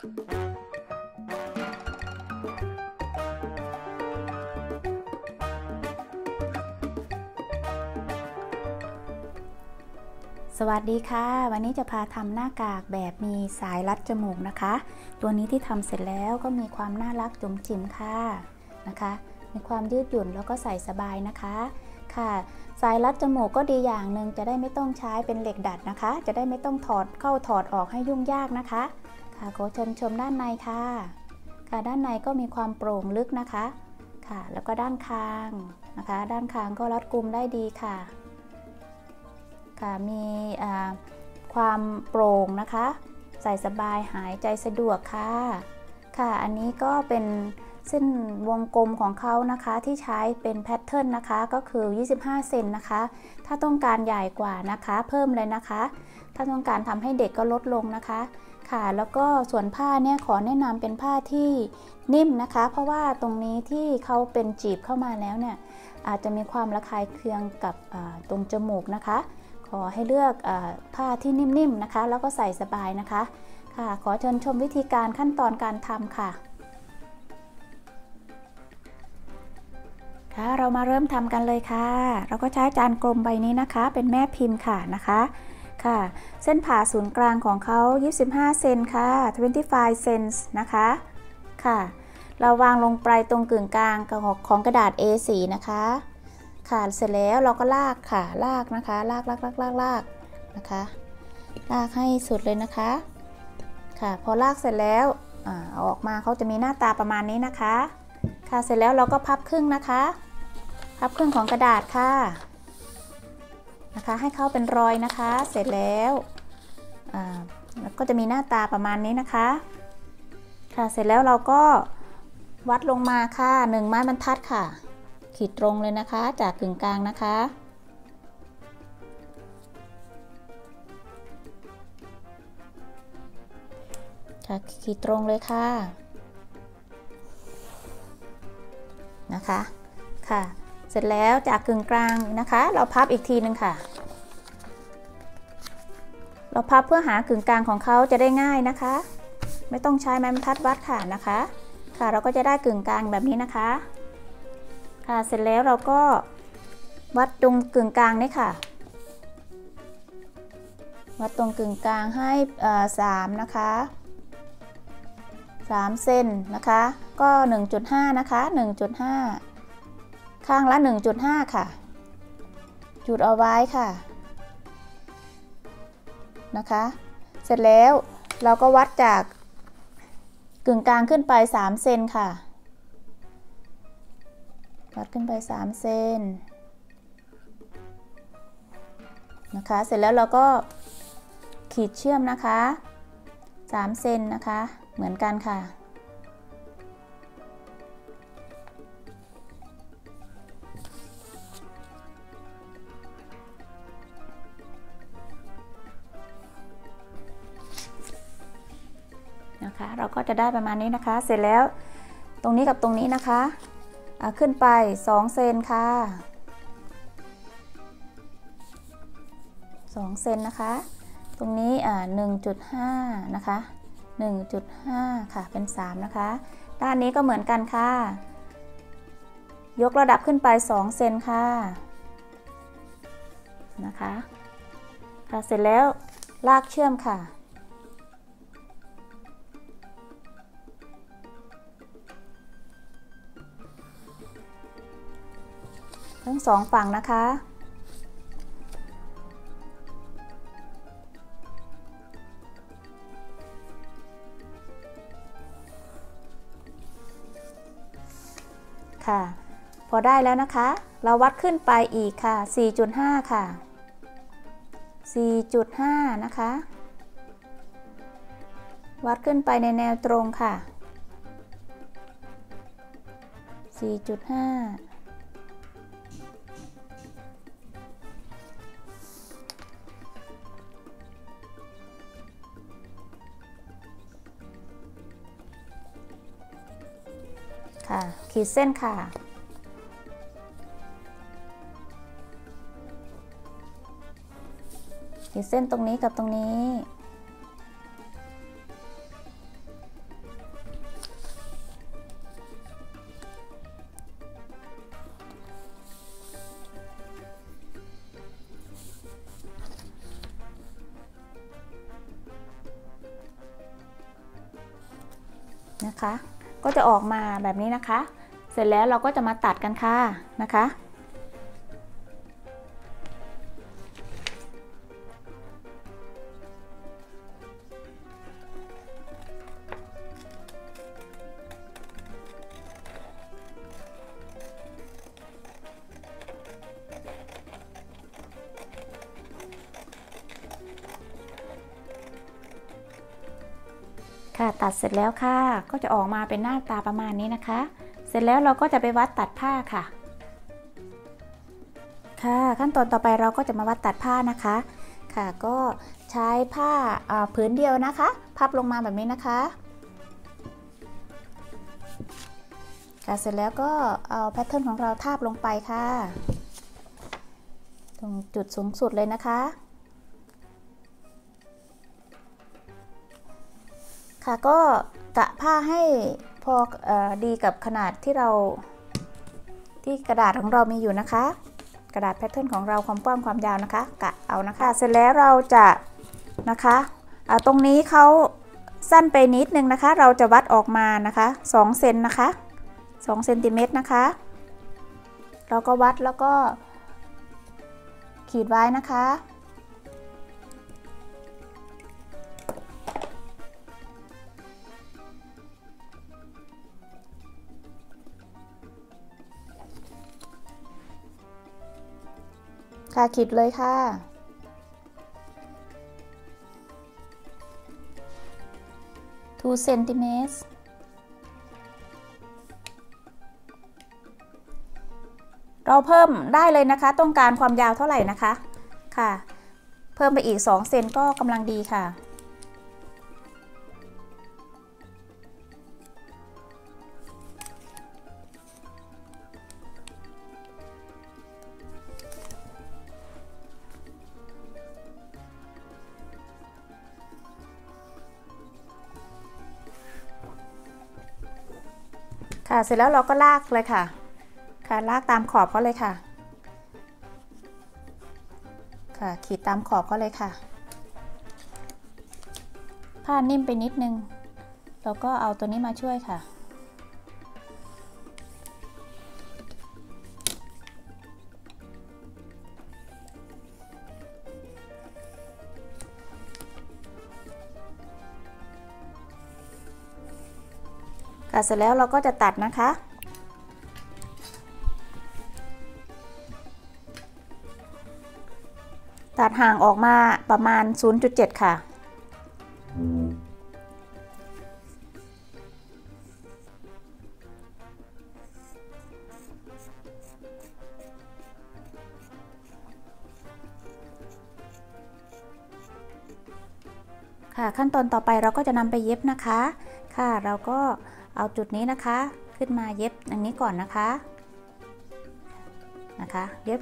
สวัสดีค่ะ วันนี้จะพาทำหน้ากากแบบมีสายรัดจมูกนะคะ ตัวนี้ที่ทำเสร็จแล้วก็มีความน่ารักจุ๋มจิ๋มค่ะนะคะ มีความยืดหยุ่นแล้วก็ใส่สบายนะคะค่ะ สายรัดจมูกก็ดีอย่างหนึ่งจะได้ไม่ต้องใช้เป็นเหล็กดัดนะคะ จะได้ไม่ต้องถอดเข้าถอดออกให้ยุ่งยากนะคะ ค่ะขอเชิญชมด้านในค่ะ ค่ะด้านในก็มีความโปร่งลึกนะคะ ค่ะ แล้วก็ด้านคางนะคะ ด้านคางก็รัดกุมได้ดีค่ะ ค่ะมีความโปร่งนะคะ ใส่สบายหายใจสะดวกค่ะ ค่ะอันนี้ก็เป็นเส้นวงกลมของเขานะคะที่ใช้เป็นแพทเทิร์นนะคะก็คือ 25 เซนนะคะ ถ้าต้องการใหญ่กว่านะคะ เพิ่มเลยนะคะ ถ้าต้องการทำให้เด็กก็ลดลงนะคะ ค่ะ แล้วก็ส่วนผ้าเนี่ยขอแนะนำเป็นผ้าที่นิ่มนะคะ เพราะว่าตรงนี้ที่เขาเป็นจีบเข้ามาแล้วเนี่ยอาจจะมีความระคายเคืองกับตรงจมูกนะคะ ขอให้เลือกอผ้าที่นิ่มๆนะคะ แล้วก็ใส่สบายนะคะค่ะ ขอเชิญชมวิธีการขั้นตอนการทำค่ะค่ะ เรามาเริ่มทำกันเลยค่ะ เราก็ใช้จานกลมใบนี้นะคะ เป็นแม่พิมพ์ค่ะนะคะ ค่ะ เส้นผ่าศูนย์กลางของเขา 25 เซนค่ะ 25 เซนนะคะ ค่ะ เราวางลงไปตรงกึ่งกลางของกระดาษ A4 นะคะ ค่ะเสร็จแล้วเราก็ลากค่ะ ลากนะคะ ลากลากลากลากลากนะคะ ลากให้สุดเลยนะคะ ค่ะ พอลากเสร็จแล้วเอาออกมาเขาจะมีหน้าตาประมาณนี้นะคะ ค่ะ เสร็จแล้วเราก็พับครึ่งนะคะ พับครึ่งของกระดาษค่ะ นะคะ ให้เข้าเป็นรอยนะคะ เสร็จแล้วแล้วก็จะมีหน้าตาประมาณนี้นะคะ ค่ะ เสร็จแล้วเราก็วัดลงมาค่ะหนึ่งไม้บรรทัดค่ะ ขีดตรงเลยนะคะ จากกึ่งกลางนะคะ ค่ะ ขีดตรงเลยค่ะ นะคะ ค่ะ เสร็จแล้วจากกึ่งกลางนะคะ เราพับอีกทีนึงค่ะ เราพับเพื่อหากึ่งกลางของเขาจะได้ง่ายนะคะ ไม่ต้องใช้ไม้บรรทัดวัดค่ะนะคะ ค่ะเราก็จะได้กึ่งกลางแบบนี้นะคะ ค่ะเสร็จแล้วเราก็วัดตรงกึ่งกลางนี่ค่ะ วัดตรงกึ่งกลางให้สามนะคะ3เซนนะคะ ก็ 1.5 นะคะ 1.5 ข้างละ 1.5 ค่ะ จุดเอาไว้ค่ะ นะคะ เสร็จแล้วเราก็วัดจากกึ่งกลางขึ้นไป 3 เซนค่ะ วัดขึ้นไป 3 เซนนะคะ เสร็จแล้วเราก็ขีดเชื่อมนะคะ 3 เซนนะคะ เหมือนกันค่ะ จะได้ประมาณนี้นะคะ เสร็จแล้วตรงนี้กับตรงนี้นะคะขึ้นไป 2 เซนค่ะ 2 เซนนะคะ ตรงนี้อ่า1.5 นะคะ 1.5 ค่ะเป็น 3 นะคะ ด้านนี้ก็เหมือนกันค่ะ ยกระดับขึ้นไป 2 เซนค่ะ นะคะ ค่ะ เสร็จแล้วลากเชื่อมค่ะ ทั้งสองฝั่งนะคะ ค่ะ พอได้แล้วนะคะ เราวัดขึ้นไปอีกค่ะ 4.5 ค่ะ 4.5 นะคะ วัดขึ้นไปในแนวตรงค่ะ 4.5 ขีดเส้นค่ะ ขีดเส้นตรงนี้กับตรงนี้ นะคะก็จะออกมาแบบนี้นะคะ เสร็จแล้วเราก็จะมาตัดกันค่ะนะคะ ค่ะตัดเสร็จแล้วค่ะ ก็จะออกมาเป็นหน้าตาประมาณนี้นะคะ เสร็จแล้วเราก็จะไปวัดตัดผ้าค่ะ ค่ะ ขั้นตอนต่อไปเราก็จะมาวัดตัดผ้านะคะ ค่ะ ก็ใช้ผ้าผืนเดียวนะคะ พับลงมาแบบนี้นะคะ ค่ะ เสร็จแล้วก็เอาแพทเทิร์นของเราทาบลงไปค่ะ ตรงจุดสูงสุดเลยนะคะค่ะก็กะผ้าให้ พออดีกับขนาดที่เราที่กระดาษของเรามีอยู่นะคะ กระดาษแพทเทิร์นของเราความกว้างความยาวนะคะกะเอานะคะ เสร็จแล้วเราจะนะคะตรงนี้เขาสั้นไปนิดนึงนะคะ เราจะวัดออกมานะคะ2เซนนะคะ2เซนติเมตรนะคะ เราก็วัดแล้วก็ขีดไว้นะคะ ค่ะขีดเลยค่ะ2 centimeters เราเพิ่มได้เลยนะคะ ต้องการความยาวเท่าไหร่นะคะ ค่ะ เพิ่มไปอีก 2 เซนก็กำลังดีค่ะ เสร็จแล้วเราก็ลากเลยค่ะ ค่ะลากตามขอบเขาเลยค่ะ ค่ะขีดตามขอบเขาเลยค่ะ ผ้านิ่มไปนิดนึง เราก็เอาตัวนี้มาช่วยค่ะ ค่ะเสร็จแล้วเราก็จะตัดนะคะ ตัดห่างออกมาประมาณ 0.7 ค่ะ ค่ะขั้นตอนต่อไปเราก็จะนำไปเย็บนะคะ ค่ะเราก็ เอาจุดนี้นะคะ ขึ้นมาเย็บอย่างนี้ก่อนนะคะนะคะ เย็บ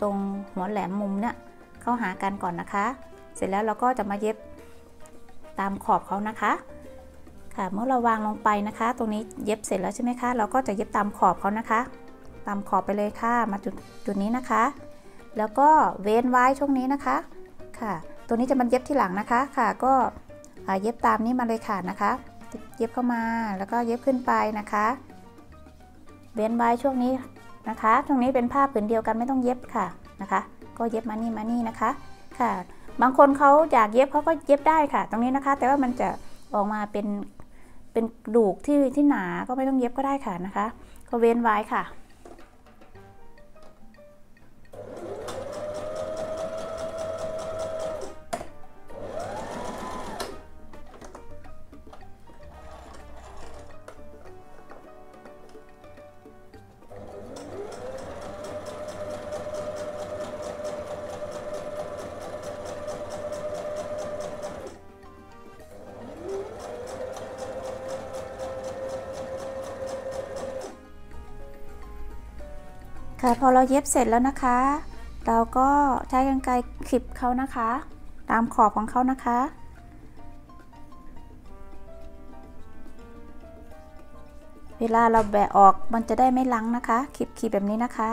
ตรงหัวแหลมมุมเนี่ยเข้าหากันก่อนนะคะ เสร็จแล้วเราก็จะมาเย็บตามขอบเขานะคะค่ะเมื่อเราวางลงไปนะคะ ตรงนี้เย็บเสร็จแล้วใช่ไหมคะ เราก็จะเย็บตามขอบเขานะคะ ตามขอบไปเลยค่ะ มาจุดจุดนี้นะคะ แล้วก็เว้นไว้ช่วงนี้นะคะ ค่ะ ตัวนี้จะมันเย็บที่หลังนะคะ ค่ะ ก็เย็บตามนี้มาเลยค่ะนะคะ เย็บเข้ามาแล้วก็เย็บขึ้นไปนะคะเว้นไว้ช่วงนี้นะคะตรงนี้เป็นผ้าผืนเดียวกันไม่ต้องเย็บค่ะนะคะ ก็เย็บมานี่มานี่นะคะค่ะ บางคนเขาอยากเย็บเขาก็เย็บได้ค่ะ ตรงนี้นะคะ แต่ว่ามันจะออกมาเป็นเป็นดูกที่ที่หนาก็ไม่ต้องเย็บก็ได้ค่ะนะคะ ก็เว้นไว้ค่ะ ค่ะพอเราเย็บเสร็จแล้วนะคะ เราก็ใช้กรรไกรคลิปเขานะคะ ตามขอบของเขานะคะ เวลาเราแบะออกมันจะได้ไม่ลังนะคะคลิปขีแบบนี้นะคะ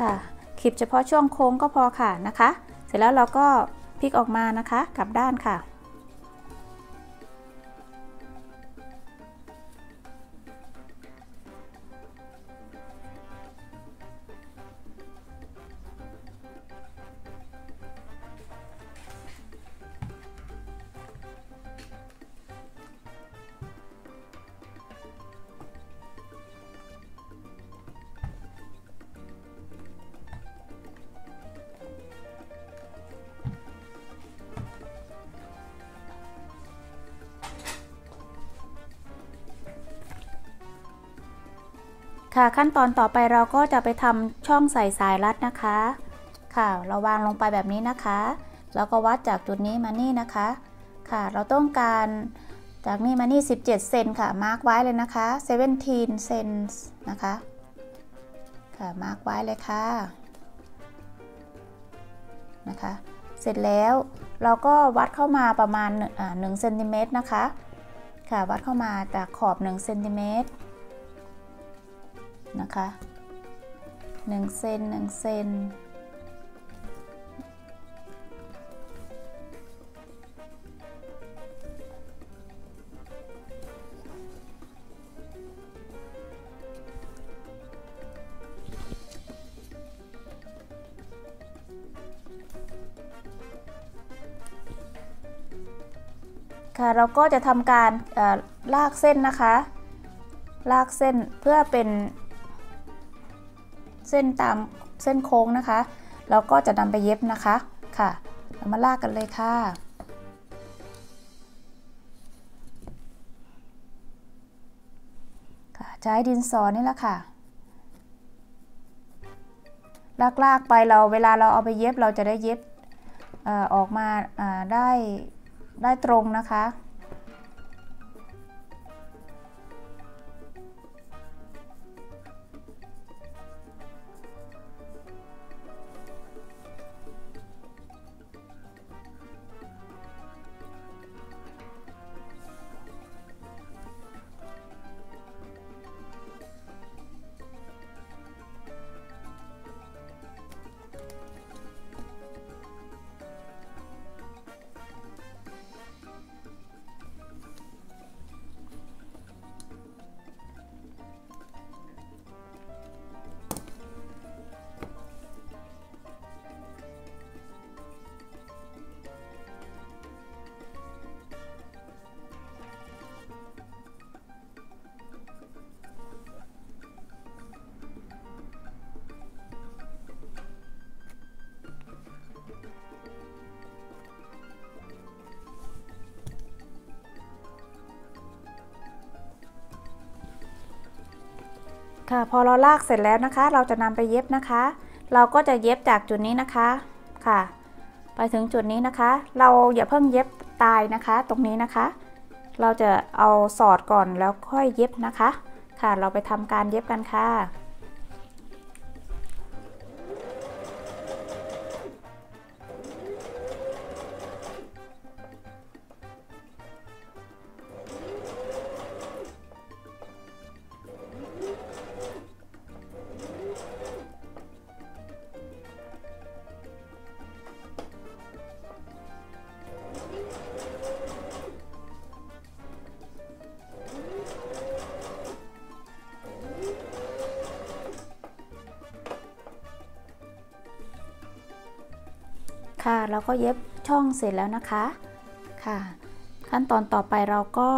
ค่ะคลิปเฉพาะช่วงโค้งก็พอค่ะนะคะ เสร็จแล้วเราก็พลิกออกมานะคะ กลับด้านค่ะ ค่ะขั้นตอนต่อไปเราก็จะไปทำช่องใส่สายรัดนะคะ ค่ะเราวางลงไปแบบนี้นะคะ แล้วก็วัดจากจุดนี้มานี่นะคะ ค่ะเราต้องการจากนี่มานี่ 17 เซนค่ะ มาร์กไว้เลยนะคะ17เซนนะคะ ค่ะมาร์กไว้เลยค่ะ นะคะ เสร็จแล้วเราก็วัดเข้ามาประมาณ1เซนติเมตรนะคะ ค่ะวัดเข้ามาจากขอบ1เซนติเมตร นะคะ1เซน1เซนค่ะเราก็จะทำการลากเส้นนะคะ ลากเส้นเพื่อเป็น เส้นตามเส้นโค้งนะคะเราก็จะนำไปเย็บนะคะค่ะ เรามาลากกันเลยค่ะใช้ดินสอนี่แหละค่ะ ลากๆไปเราเวลาเราเอาไปเย็บเราจะได้เย็บออกมาได้ได้ตรงนะคะ ค่ะพอเราลากเสร็จแล้วนะคะ เราจะนำไปเย็บนะคะ เราก็จะเย็บจากจุดนี้นะคะค่ะ ไปถึงจุดนี้นะคะ เราอย่าเพิ่งเย็บตายนะคะ ตรงนี้นะคะ เราจะเอาสอดก่อนแล้วค่อยเย็บนะคะ ค่ะเราไปทำการเย็บกันค่ะ ค่ะเราก็เย็บช่องเสร็จแล้วนะคะค่ะ ขั้นตอนต่อไปเราก็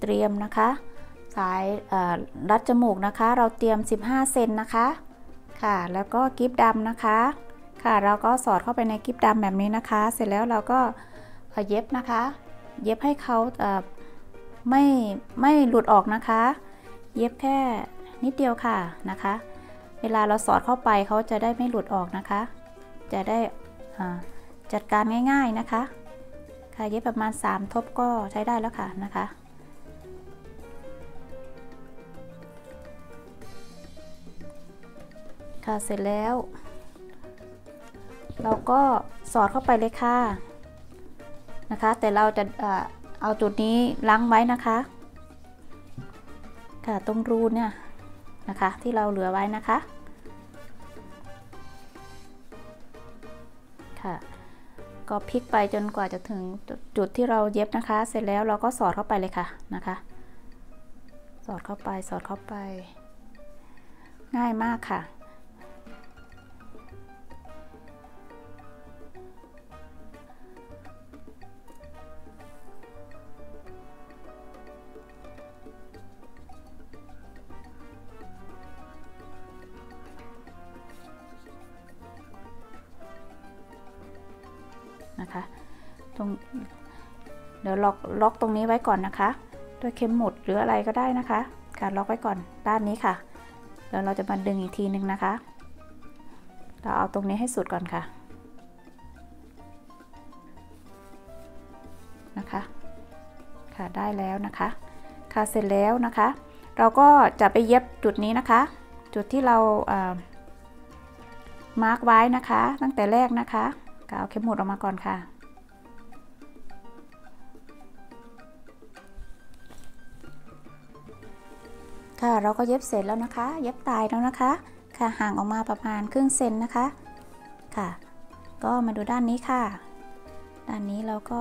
เตรียมนะคะ สายรัดจมูกนะคะ เราเตรียม 15 เซนนะคะค่ะแล้วก็กิฟดำนะคะค่ะเราก็สอดเข้าไปในกิฟดำแบบนี้นะคะ เสร็จแล้วเราก็เย็บนะคะ เย็บให้เขาไม่ไม่หลุดออกนะคะ เย็บแค่นิดเดียวค่ะนะคะ เวลาเราสอดเข้าไปเขาจะได้ไม่หลุดออกนะคะ จะได้ จัดการง่ายๆนะคะ ค่ะเย็บประมาณ 3 ทบก็ใช้ได้แล้วค่ะนะคะ ค่ะเสร็จแล้ว เราก็สอดเข้าไปเลยค่ะนะคะ แต่เราจะเอาจุดนี้ล้างไว้นะคะ ค่ะตรงรูเนี่ยนะคะที่เราเหลือไว้นะคะ ค่ะ ก็พลิกไปจนกว่าจะถึงจุดที่เราเย็บนะคะ เสร็จแล้วเราก็สอดเข้าไปเลยค่ะนะคะ สอดเข้าไปสอดเข้าไป ง่ายมากค่ะ ล็อกตรงนี้ไว้ก่อนนะคะ ด้วยเข็มหมุดหรืออะไรก็ได้นะคะ การล็อกไว้ก่อนด้านนี้ค่ะ แล้วเราจะมาดึงอีกทีนึงนะคะ เราเอาตรงนี้ให้สุดก่อนค่ะ นะคะ ค่ะได้แล้วนะคะ ค่ะเสร็จแล้วนะคะ เราก็จะไปเย็บจุดนี้นะคะ จุดที่เรามาร์กไว้นะคะ ตั้งแต่แรกนะคะก็เอาเข็มหมุดออกมาก่อนค่ะ ค่ะเราก็เย็บเสร็จแล้วนะคะ เย็บตายแล้วนะคะ ค่ะห่างออกมาประมาณครึ่งเซนนะคะค่ะ ก็มาดูด้านนี้ค่ะ ด้านนี้เราก็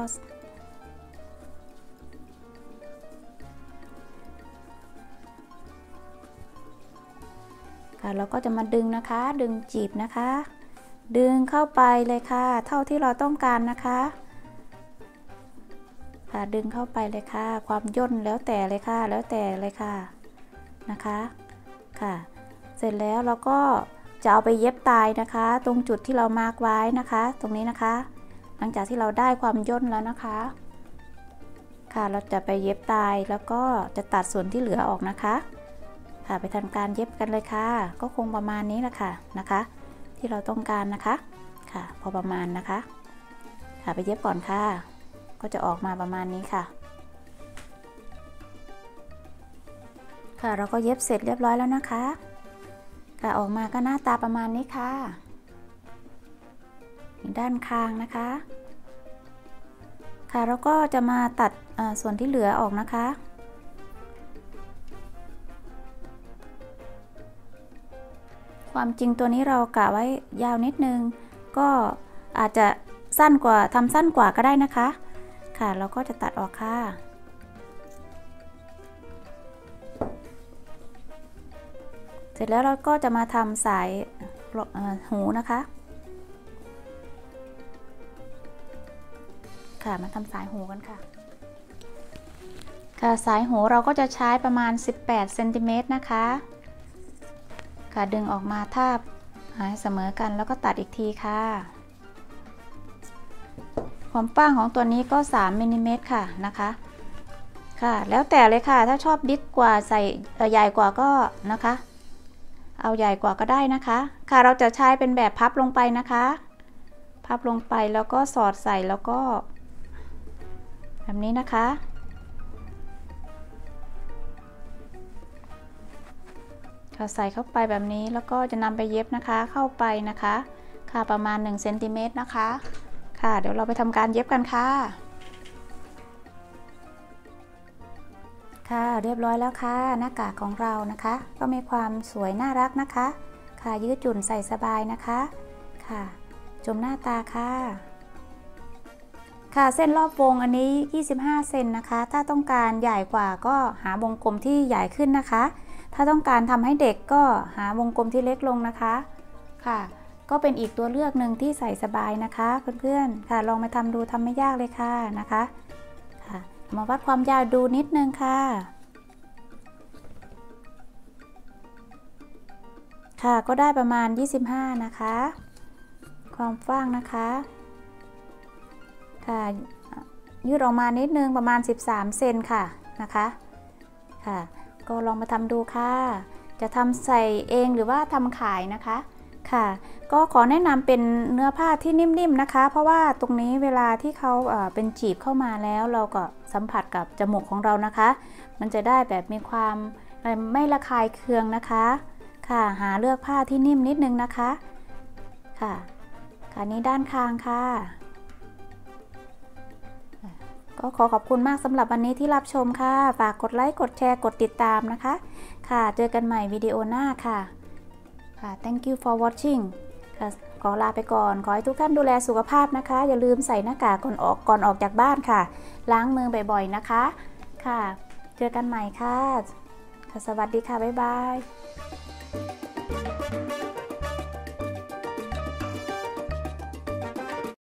ค่ะเราก็จะมาดึงนะคะ ดึงจีบนะคะ ดึงเข้าไปเลยค่ะ เท่าที่เราต้องการนะคะค่ะดึงเข้าไปเลยค่ะ ความย่นแล้วแต่เลยค่ะ แล้วแต่เลยค่ะ นะคะค่ะเสร็จแล้วเราก็จะเอาไปเย็บตายนะคะ ตรงจุดที่เรามาร์กไว้นะคะ ตรงนี้นะคะ หลังจากที่เราได้ความย่นแล้วนะคะ ค่ะเราจะไปเย็บตายแล้วก็จะตัดส่วนที่เหลือออกนะคะ ค่ะไปทำการเย็บกันเลยค่ะ ก็คงประมาณนี้แหละค่ะนะคะ ที่เราต้องการนะคะค่ะ พอประมาณนะคะ ค่ะไปเย็บก่อนค่ะ ก็จะออกมาประมาณนี้ค่ะ ค่ะเราก็เย็บเสร็จเรียบร้อยแล้วนะคะค่ะออกมาก็หน้าตาประมาณนี้ค่ะ ด้านคางนะคะ ค่ะเราก็จะมาตัดส่วนที่เหลือออกนะคะความจริงตัวนี้เรากะไว้ยาวนิดนึง ก็อาจจะสั้นกว่าทำสั้นกว่าก็ได้นะคะ ค่ะเราก็จะตัดออกค่ะ เสร็จแล้วเราก็จะมาทำสายหูนะคะ ค่ะมาทำสายหูกันค่ะ ค่ะสายหูเราก็จะใช้ประมาณ 18เซนติเมตรนะคะ ค่ะดึงออกมาทาบให้เสมอกันแล้วก็ตัดอีกทีค่ะ ความป้างของตัวนี้ก็ 3มิลิเมตรค่ะนะคะค่ะแล้วแต่เลยค่ะถ้าชอบบิ๊กกว่าใส่ใหญ่กว่าก็นะคะ เอาใหญ่กว่าก็ได้นะคะ ค่ะเราจะใช้เป็นแบบพับลงไปนะคะ พับลงไปแล้วก็สอดใส่แล้วก็ แบบนี้นะคะ ค่ะใส่เข้าไปแบบนี้แล้วก็จะนำไปเย็บนะคะเข้าไปนะคะ ค่ะประมาณ1เซนติเมตรนะคะ ค่ะเดี๋ยวเราไปทำการเย็บกันค่ะ ค่ะ เรียบร้อยแล้วค่ะ หน้ากากของเรานะคะ ก็มีความสวยน่ารักนะคะ ค่ะยืดหยุ่นใส่สบายนะคะ ค่ะ จมหน้าตาค่ะ ค่ะเส้นรอบวงอันนี้ 25 เซนนะคะ ถ้าต้องการใหญ่กว่าก็หาวงกลมที่ใหญ่ขึ้นนะคะ ถ้าต้องการทำให้เด็กก็หาวงกลมที่เล็กลงนะคะ ค่ะ ก็เป็นอีกตัวเลือกหนึ่งที่ใส่สบายนะคะ เพื่อนๆ ค่ะ ลองมาทำดูทำไม่ยากเลยค่ะนะคะค่ะ มาวัดความยาวดูนิดนึงค่ะ ค่ะก็ได้ประมาณ 25 นะคะ ความฟ้างนะคะ ค่ะ ยืดออกมานิดนึงประมาณ 13 เซนค่ะนะคะค่ะ ก็ลองมาทำดูค่ะ จะทำใส่เองหรือว่าทำขายนะคะ ค่ะ ก็ขอแนะนำเป็นเนื้อผ้าที่นิ่มๆนะคะ เพราะว่าตรงนี้เวลาที่เขาเป็นจีบเข้ามาแล้วเราก็สัมผัสกับจมูกของเรานะคะ มันจะได้แบบมีความไม่ระคายเคืองนะคะ ค่ะหาเลือกผ้าที่นิ่มนิดนึงนะคะค่ะค่ะนี้ด้านคางค่ะ ก็ขอขอบคุณมากสำหรับวันนี้ที่รับชมค่ะ ฝากกดไลค์ กดแชร์ กดติดตามนะคะ ค่ะ เจอกันใหม่วิดีโอหน้าค่ะ ค่ะ thank you for watching ค่ะขอลาไปก่อน ขอให้ทุกท่านดูแลสุขภาพนะคะ อย่าลืมใส่หน้ากากก่อนออกก่อนออกจากบ้านค่ะ ล้างมือบ่อยๆนะคะ ค่ะ เจอกันใหม่ค่ะ ค่ะ สวัสดีค่ะ บ๊ายบาย